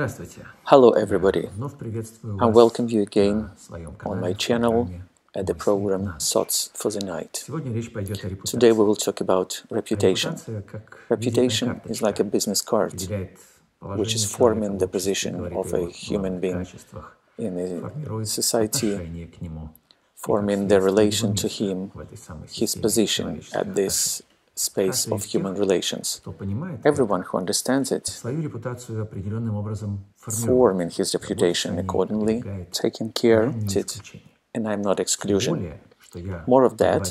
Здравствуйте. Hello, everybody. Вновь приветствую I вас welcome you again на своем on my канале в channel программе at the «Мысли program дна». Thoughts for the Night. Сегодня речь пойдет о репутации. Today we will talk about reputation. Репутация как Reputation is like a business card определяет which is положение forming человека the в обществе, position говорит of о a его human главных being качествах, in a формирует society, отношение к нему. forming И, the как следствие, relation его to место him, в этой самой his системе position человеческих at this space of human relations. Everyone who understands it, forming his reputation accordingly, taking care of it, and I'm not exclusion. More of that,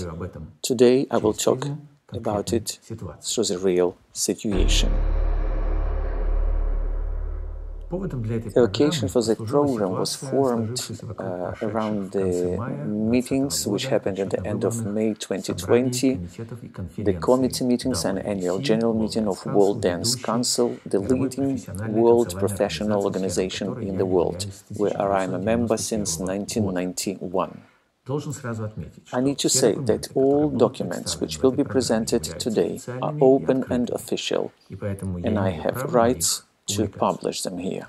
today I will talk about it through the real situation. The occasion for the program was formed uh, around the meetings which happened at the end of May 2020, the committee meetings and annual general meeting of World Dance Council, the leading world professional organization in the world, where I am a member since 1991. I need to say that all documents which will be presented today are open and official, and I have rights to publish them here.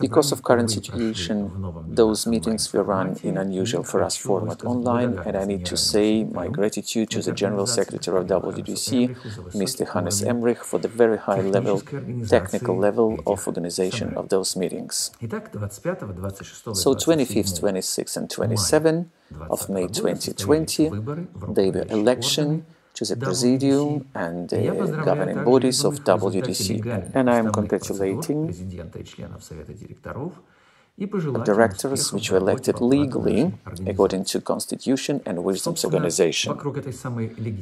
Because of current situation, those meetings were run in unusual for us format online, and I need to say my gratitude to the General Secretary of WDC, Mr. Hannes Emrich, for the very high level, technical level of organization of those meetings. So 25th, 26th, and 27th of May 2020, they were election, to the Presidium and the governing bodies of WDC. And I am congratulating of directors which were elected legally according to constitution and wisdom's organization.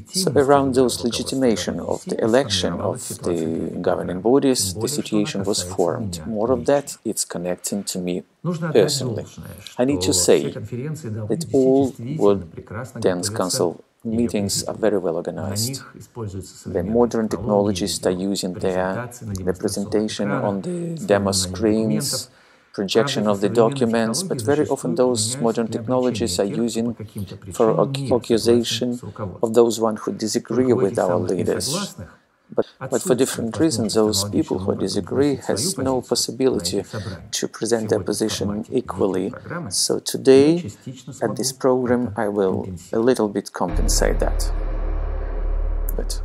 So around those legitimation of the election of the governing bodies, the situation was formed. More of that, it's connecting to me personally. I need to say that all World Dance Council meetings are very well organized. The modern technologists are using their presentation on the demo screens, projection of the documents, but very often those modern technologies are using for accusation of those one who disagree with our leaders. But, but, for different reasons, those people who disagree has no possibility to present their position equally. So today, at this program, I will a little bit compensate that. But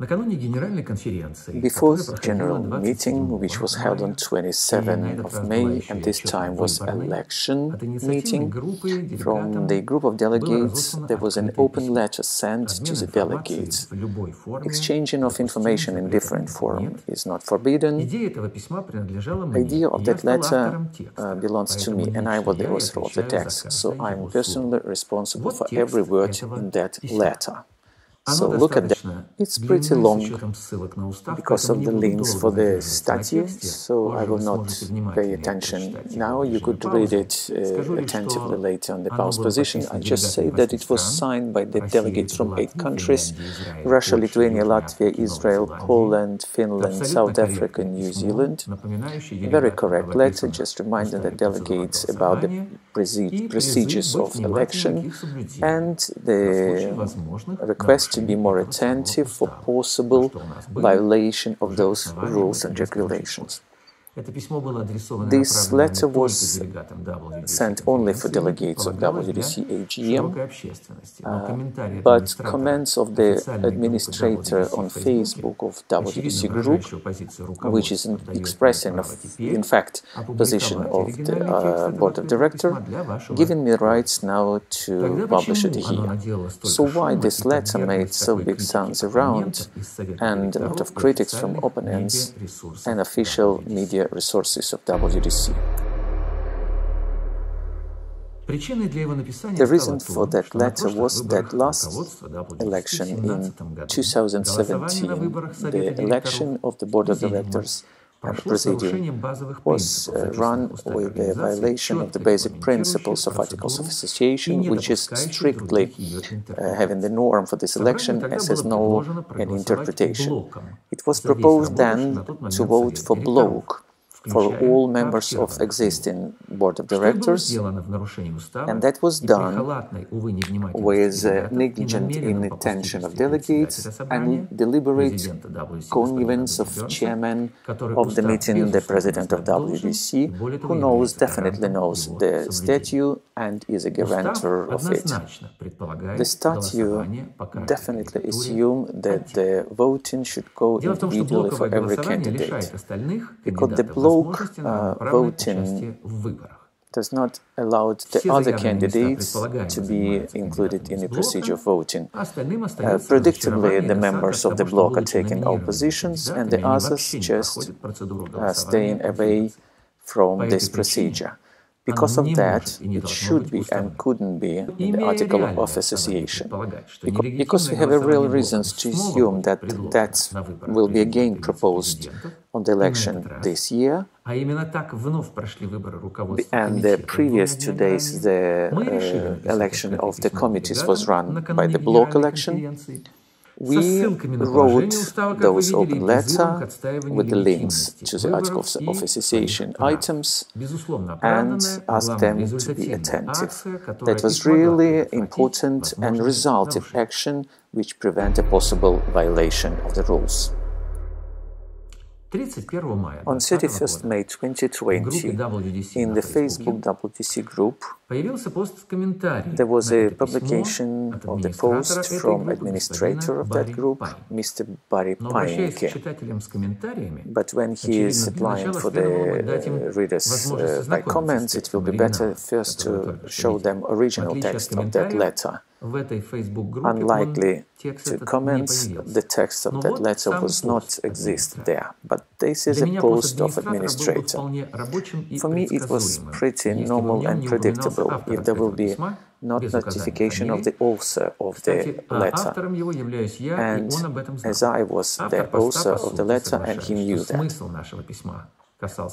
before the general meeting, which was held on 27 of May, and this time was election meeting, from the group of delegates there was an open letter sent to the delegates. Exchanging of information in different form is not forbidden. The idea of that letter uh, belongs to me, and I was the author of the text, so I am personally responsible for every word in that letter. So look at that. It's pretty long because of the links for the statue. so I will not pay attention. Now you could read it uh, attentively later on the pause position. I just say that it was signed by the delegates from eight countries Russia, Lithuania, Latvia, Israel, Poland, Finland, South Africa, New Zealand. Very correct. Let's just remind the delegates about the procedures of election and the request to be more attentive for possible violation of those rules and regulations. This letter was sent only for delegates of WDC uh, but comments of the administrator on Facebook of WDC Group, which is expressing, of, in fact, position of the uh, board of director, giving me rights now to publish it here. So why this letter made so big sounds around and a lot of critics from opponents and official media resources of WDC. The reason for that letter was that last election in 2017, the election of the board of directors uh, and uh, the presidium was uh, run with a violation of the basic principles of Articles of Association, which is strictly uh, having the norm for this election as has no an interpretation. It was proposed then to vote for Blok for all members of existing board of directors, and that was done with negligent inattention of delegates and deliberate connivance of chairman of the meeting, the president of WDC, who knows, definitely knows the statute and is a guarantor of it. The statute definitely assumes that the voting should go individually for every candidate, because the blow uh, voting does not allow the other candidates to be included in the procedure of voting. Uh, predictably, the members of the bloc are taking all positions and the others just uh, staying away from this procedure. Because of that, it should be and couldn't be in the Article of Association. Because we have a real reasons to assume that that will be again proposed on the election this year, and the previous two days the uh, election of the committees was run by the block election, we wrote those open letters with the links to the Articles of Association items and asked them to be attentive. That was really important and resultive action which prevent a possible violation of the rules. On 31st May 2020, in the Facebook WDC group, there was a publication of the post from administrator of that group, Mr. Barry Painke. But when he is applying for the readers uh, by comments, it will be better first to show them original text of that letter. Unlikely to comments, the text of that letter was not exist there, but this is a post of administrator. For me, it was pretty normal and predictable if there will be not notification of the author of the letter. And as I was the author of the letter and he knew that.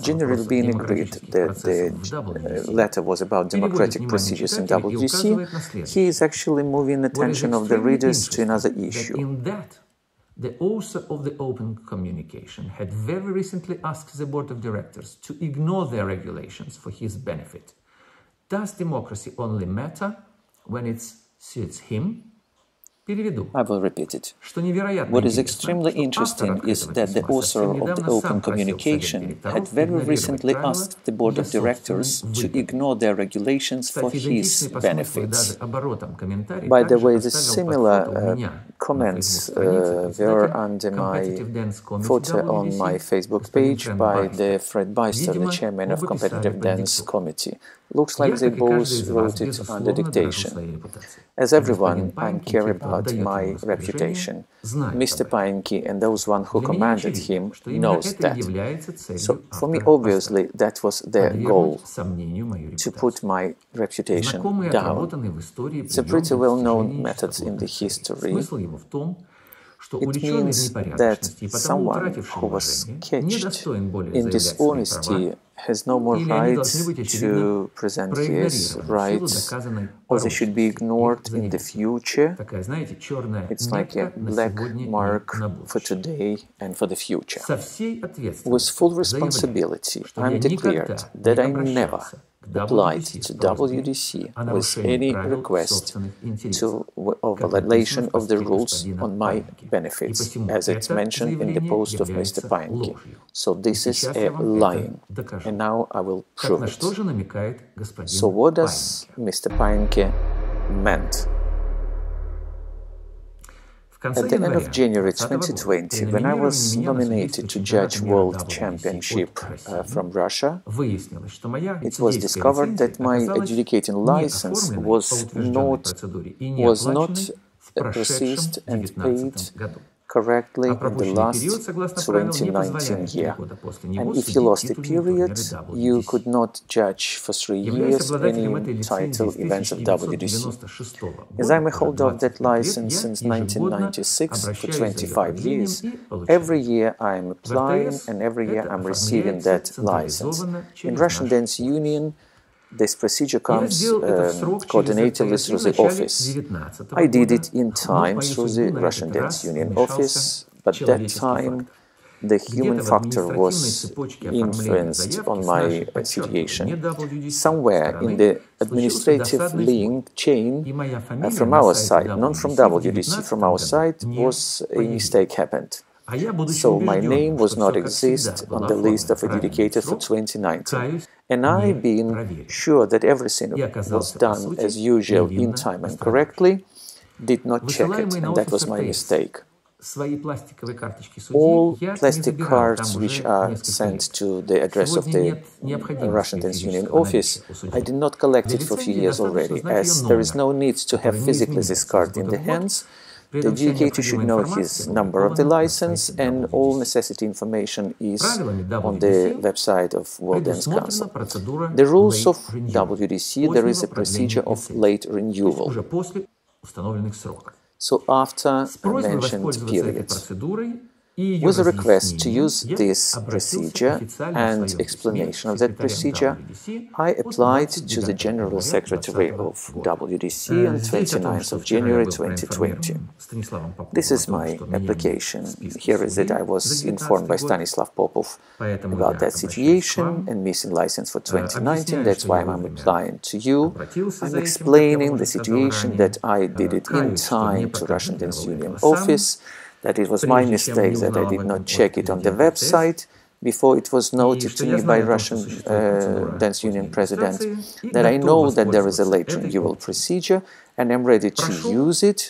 Generally being agreed that the uh, letter was about democratic procedures in WDC, he is actually moving attention of the readers to another issue. In that, the author of the open communication had very recently asked the board of directors to ignore their regulations for his benefit. Does democracy only matter when it suits him I will repeat it. What is extremely interesting is that the author of the open communication had very recently asked the board of directors to ignore their regulations for his benefits. By the way, the similar uh, comments uh, were under my photo on my Facebook page by the Fred Beister, the chairman of Competitive Dance Committee. Looks like they both wrote it under dictation. As everyone, I care about my reputation. Mr. Painke and those one who commanded him knows that. So for me, obviously, that was their goal, to put my reputation down. It's a pretty well-known method in the history. It means that someone who was catched in dishonesty has no more rights to present his rights, or they should be ignored in the future. It's like a black mark for today and for the future. With full responsibility, I'm declared that I never applied to WDC with any request to, of violation of the rules on my benefits, as it's mentioned in the post of Mr. Painke. So this is a lying, and now I will prove it. So what does Mr. Painke meant? At the end of January 2020, when I was nominated to judge World Championship uh, from Russia, it was discovered that my adjudicating license was not was not processed and paid correctly in the last 2019 year. And if you lost a period, you could not judge for three years any title events of WDC. As I'm a holder of that license since 1996 for 25 years, every year I'm applying and every year I'm receiving that license. In Russian Dance Union, this procedure comes um, coordinatively through the office. I did it in time through the Russian Dance Union office, but that time the human factor was influenced on my situation. Somewhere in the administrative link chain uh, from our side, not from WDC, from our side, was a mistake happened. So my name was not exist on the list of educators for 2019. And I being sure that everything was done as usual in time and correctly, did not check it, and that was my mistake. All plastic cards which are sent to the address of the Russian Dance Union office, I did not collect it for a few years already, as there is no need to have physically this card in the hands. The educator should know his number of the license and all necessity information is on the website of World Dance Council. The rules of WDC, there is a procedure of late renewal. So after mentioned periods, with a request to use this procedure and explanation of that procedure, I applied to the General Secretary of WDC on 29th of January 2020. This is my application. Here is it. I was informed by Stanislav Popov about that situation and missing license for 2019. That's why I'm applying to you. I'm explaining the situation that I did it in time to Russian Dance Union office that it was my mistake that I did not check it on the website before it was noted to me by Russian uh, Dance Union president. that I know that there is a late renewal procedure and I'm ready to use it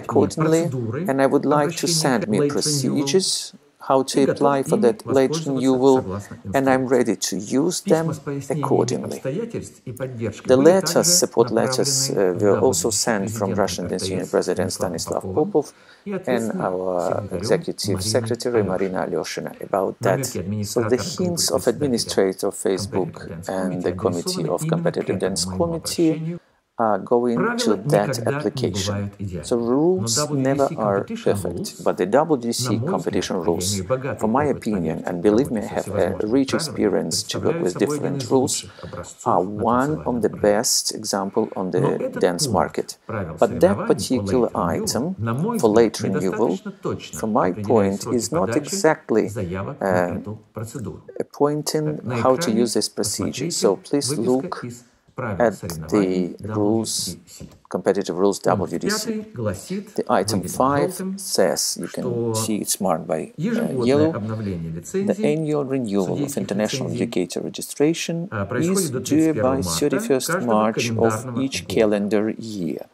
accordingly and I would like to send me procedures how to apply for that late renewal, and I'm ready to use them accordingly. The letters, support letters, uh, were also sent from Russian Dance Union President Stanislav Popov and our Executive Secretary Marina Alyoshina about that. So the hints of administrator of Facebook and the Committee of Competitive Dance Committee uh, going to that application. So rules never are perfect, but the WDC competition rules, for my opinion, and believe me, I have a rich experience to work with different rules, are one of the best example on the dance market. But that particular item for late renewal, from my point, is not exactly uh, pointing how to use this procedure. So please look at the rules, competitive rules WDC. The item 5 says, you can see it's marked by uh, yellow, the annual renewal of international educator registration is due by 31st March of each calendar year.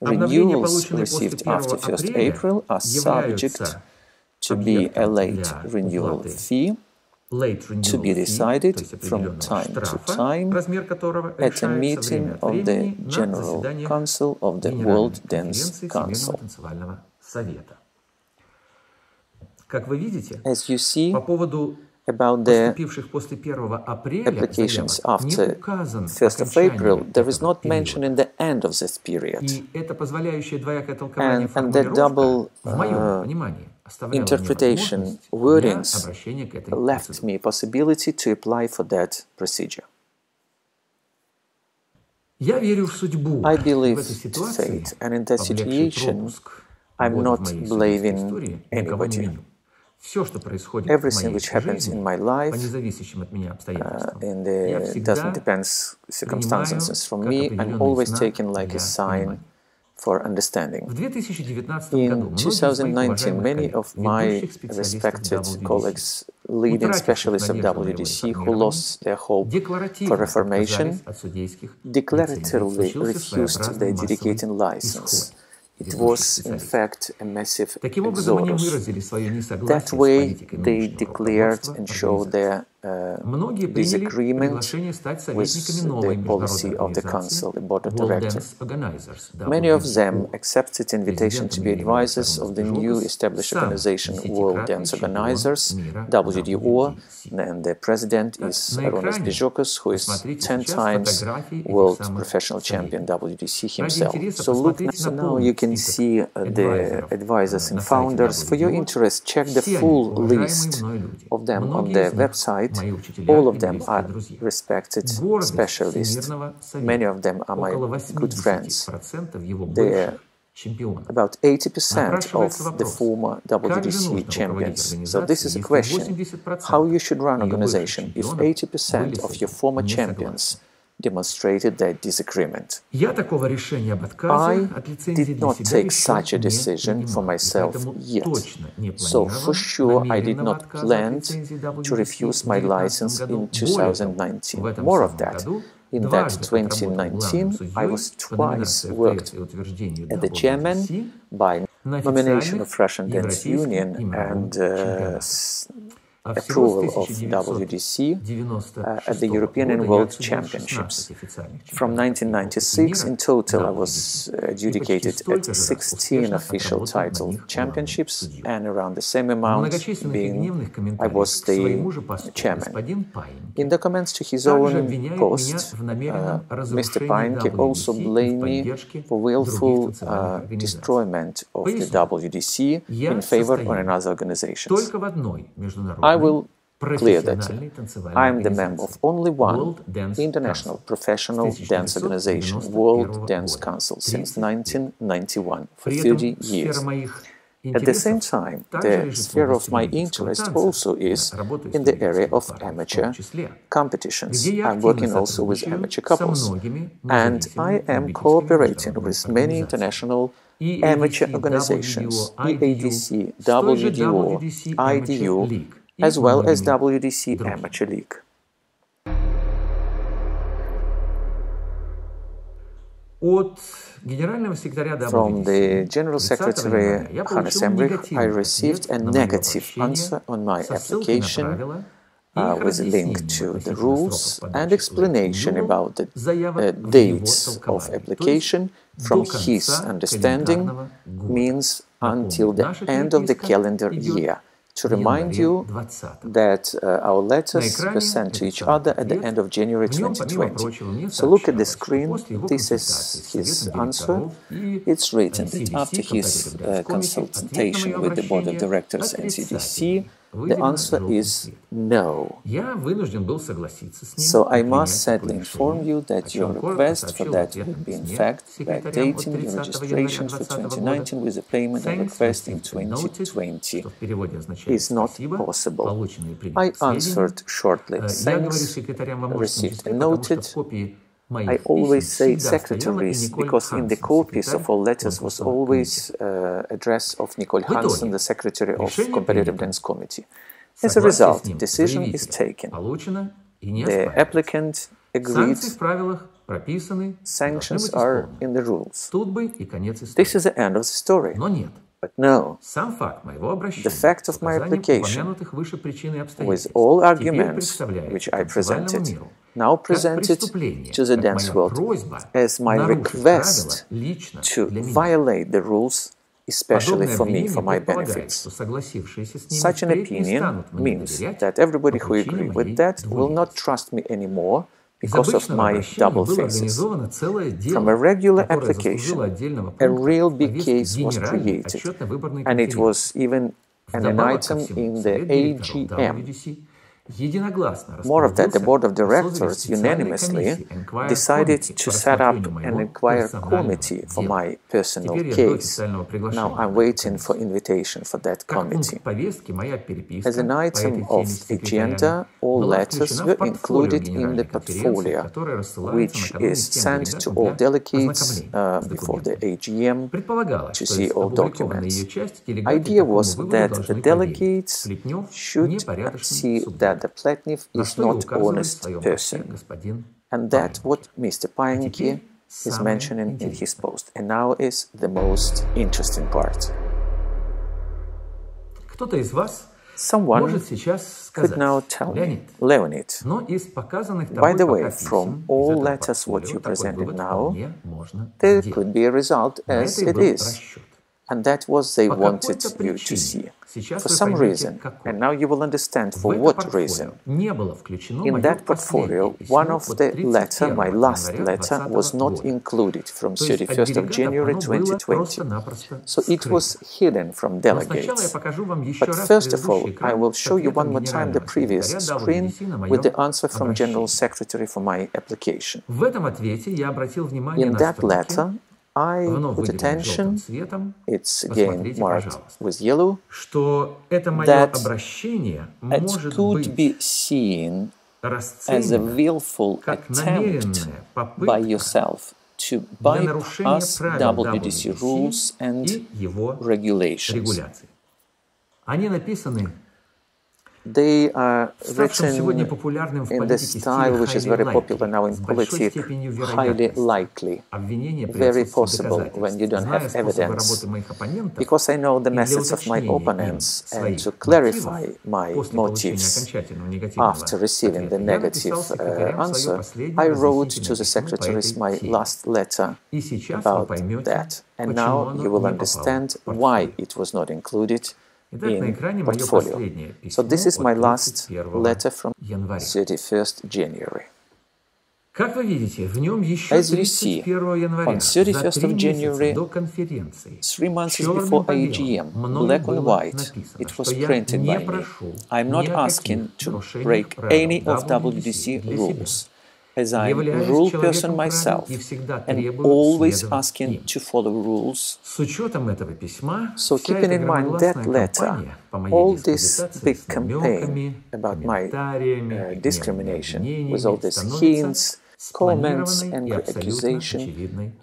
Renewals received after 1st April are subject to be a late renewal fee to be decided from time to time at a meeting of the General Council of the World Dance Council. As you see, about the applications after 1st of April, there is not mention in the end of this period. And, and that double uh, interpretation wordings left me possibility to apply for that procedure. I believe in fate, and in that situation, I'm not blaming anybody. Everything which happens in my life uh, in the, doesn't depend circumstances from me. I'm always taken like a sign for understanding. In 2019, many of my respected colleagues, leading specialists of WDC who lost their hope for reformation, declaratively refused their adjudicating license. It was, in fact, a massive exodus. That way, they declared and showed their uh, disagreement with the policy of the Council, the Board of Directors. Many of them accepted invitation to be advisors of the new established organization World Dance Organizers, WDO, and the president is Arūnas Bižokas, who is 10 times world professional champion WDC himself. So look, so now you can see uh, the advisors and founders. For your interest, check the full list of them on the website all of them are respected specialists. Many of them are my good friends. Their about 80% of the former WDC champions. So this is a question, how you should run organization if 80% of your former champions demonstrated their disagreement. I did not take such a decision for myself yet, so for sure I did not plan to refuse my license in 2019. More of that, in that 2019, I was twice worked as the chairman by nomination of Russian Dance Union and uh, approval of WDC uh, at the European and World Championships. From 1996, in total, I was adjudicated at 16 official title championships, and around the same amount being I was the chairman. In the comments to his own post, uh, Mr. Payenke also blamed me for willful uh, destroyment of the WDC in favor of another organization. I will clear that. I am the member of only one international professional dance organization, World Dance Council, since 1991, for 30 years. At the same time, the sphere of my interest also is in the area of amateur competitions. I'm working also with amateur couples, and I am cooperating with many international amateur organizations, EADC, WDO, IDU, as well as WDC Amateur League. From the General Secretary Hannes Emrich, I received a negative answer on my application uh, with a link to the rules and explanation about the uh, dates of application from his understanding means until the end of the calendar year to remind you that uh, our letters were sent to each other at the end of January 2020. So look at the screen. This is his answer. It's written that after his uh, consultation with the board of directors and CDC, the answer is no. So I must sadly inform you that your request for that would be in fact backdating your registration for 2019 with a payment and request in 2020 is not possible. I answered shortly, thanks, received and noted, I always say secretaries because in the copies of all letters was always uh, address of Nicole Hansen, the secretary of Competitive Dance Committee. As a result, decision is taken. The applicant agreed sanctions are in the rules. This is the end of the story. But no, the fact of my application, with all arguments which I presented, now presented to the dance world as my request to violate the rules, especially for me, for my benefits. Such an opinion means that everybody who agree with that will not trust me anymore because of my double faces. From a regular application, a real big case was created, and it was even an item in the AGM. More of that, the board of directors unanimously decided to set up an inquiry committee for my personal case. Now I'm waiting for invitation for that committee. As an item of agenda, all letters were included in the portfolio, which is sent to all delegates uh, before the AGM to see all documents. Idea was that the delegates should see that that the Pletnev is not honest person. And that's what Mr. Payenke is mentioning in his post. And now is the most interesting part. Someone could now tell me, Leonid, by the way, from all letters what you presented now, there could be a result as it is. And that was they wanted you to see for some reason, and now you will understand for what reason. In that portfolio, one of the letter, my last letter, was not included from 31st of January 2020. So it was hidden from delegates. But first of all, I will show you one more time the previous screen with the answer from General Secretary for my application. In that letter, I put attention, it's again marked with yellow, that it could be seen as a willful attempt by yourself to bypass WDC rules and regulations. They are written in the style which is very popular now in politics, highly likely, very possible when you don't have evidence. Because I know the methods of my opponents and to clarify my motives after receiving the negative uh, answer, I wrote to the secretaries my last letter about that. And now you will understand why it was not included in portfolio. So this is my last letter from 31st January. As you see, on 31st of January, three months before AGM, black on white, it was printed by me. I'm not asking to break any of WDC rules as I'm a rule person myself and always asking to follow rules. So keeping in mind that letter, all this big campaign about my uh, discrimination, with all these hints, comments and accusation,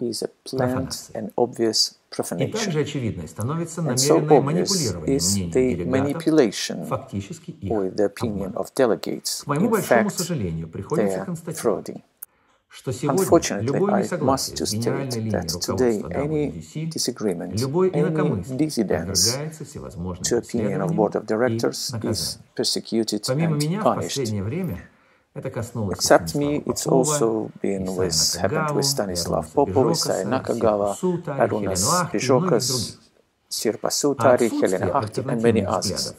is a planned and obvious profanation. And so obvious is the manipulation with the opinion of delegates. In fact, they are frauding. Unfortunately, I must to state that today any disagreement, any dissidence to opinion of board of directors is persecuted and punished. Except me, it's also been with happened with Stanislav Popov, Isai Nakagawa, Arunas Bižokas, Sirpa Suutari, Helena Ahti, and many others.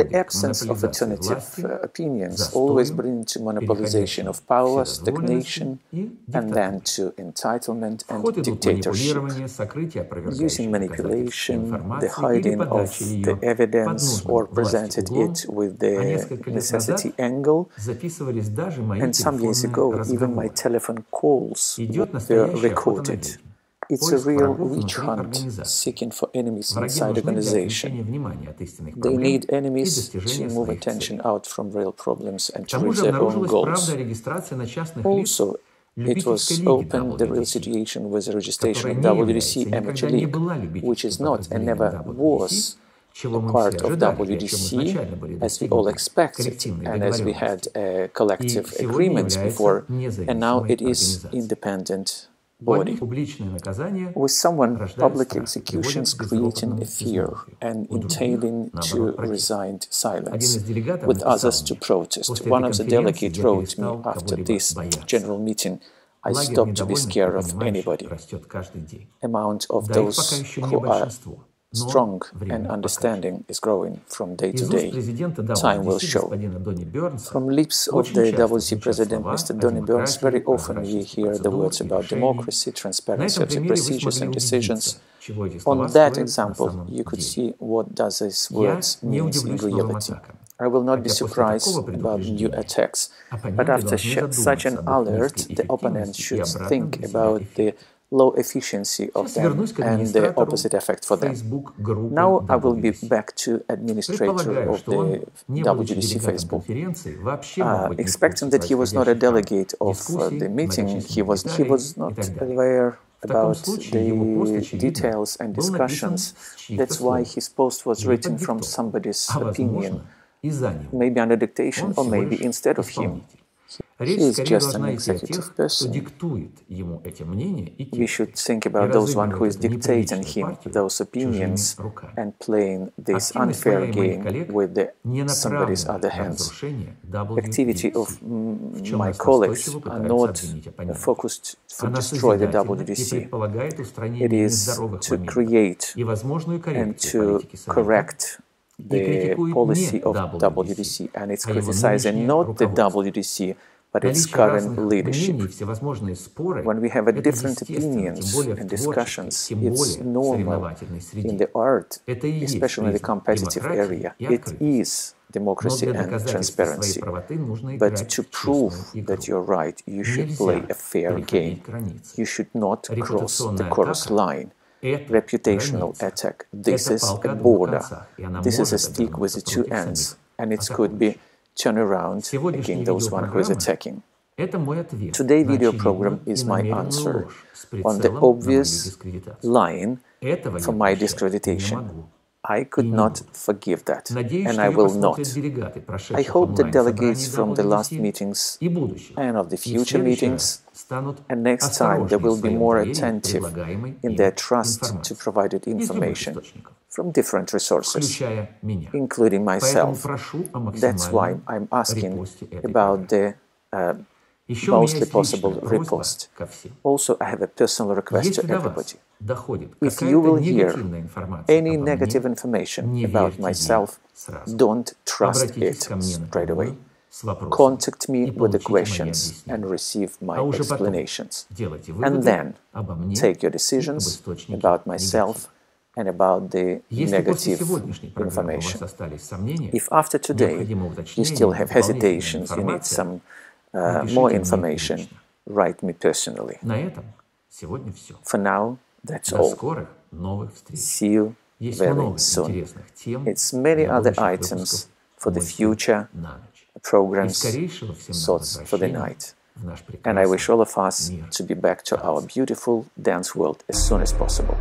The absence of alternative uh, opinions always brings to monopolization of power, stagnation, and then to entitlement and dictatorship. Using manipulation, the hiding of the evidence, or presented it with the necessity angle. And some years ago, even my telephone calls were recorded. It's a real witch hunt seeking for enemies inside the organization. They need enemies to move attention out from real problems and to reach their own goals. Also, it was open the real situation with the registration in WDC Amateur League, which is not and never was a part of WDC, as we all expected, and as we had a collective agreement before, and now it is independent body. With someone, public executions creating a fear and entailing to resigned silence, with others to protest. One of the delegates wrote me after this general meeting, I stopped to be scared of anybody. Amount of those who are strong and understanding is growing from day to day. Time will show. From lips of the WC President, Mr. Donnie Burns, very often we hear the words about democracy, transparency of the procedures and decisions. On that example, you could see what does these words mean in reality. I will not be surprised about new attacks, but after such an alert, the opponent should think about the low efficiency of them and the opposite effect for them. Now I will be back to administrator of the WDC Facebook. Uh, expecting that he was not a delegate of uh, the meeting, he was, he was not aware about the details and discussions. That's why his post was written from somebody's opinion, maybe under dictation or maybe instead of him. He is just an executive person. We should think about those one who is dictating him those opinions and playing this unfair game with the, somebody's other hands. Activity of my colleagues are not focused to destroy the WDC. It is to create and to correct the policy of WDC, and it's criticizing not the WDC, but its current leadership. When we have different opinions and discussions, it's normal in the art, especially in the competitive area. It is democracy and transparency. But to prove that you're right, you should play a fair game. You should not cross the chorus line. Reputational attack. This is a border. This is a stick with two ends, and it could be turned around against those one who is attacking. Today's video program is my answer on the obvious line for my discreditation. I could not forgive that, and I will not. I hope the delegates from the last meetings and of the future meetings, and next time they will be more attentive in their trust to provided information from different resources, including myself. That's why I'm asking about the uh, mostly possible repost. Also, I have a personal request to everybody. If you will hear any negative information about myself, don't trust it straight away. Contact me with the questions and receive my explanations. And then take your decisions about myself and about the negative information. If after today you still have hesitations, you need some uh, more information, write me personally. For now, that's all. See you very soon. It's many other items for the future, programs, thoughts for the night. And I wish all of us to be back to our beautiful dance world as soon as possible.